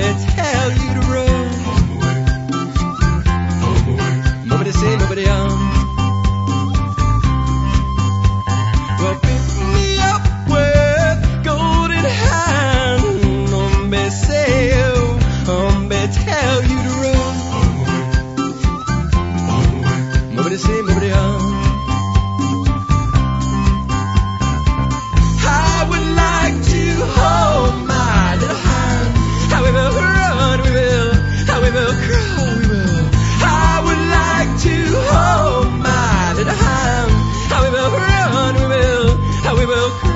Mommy tell you to run. Mommy, mommy say nobody else. we will run, we will, how we will crawl, we will. I would like to hold my little hand, how we will run, we will, how we will.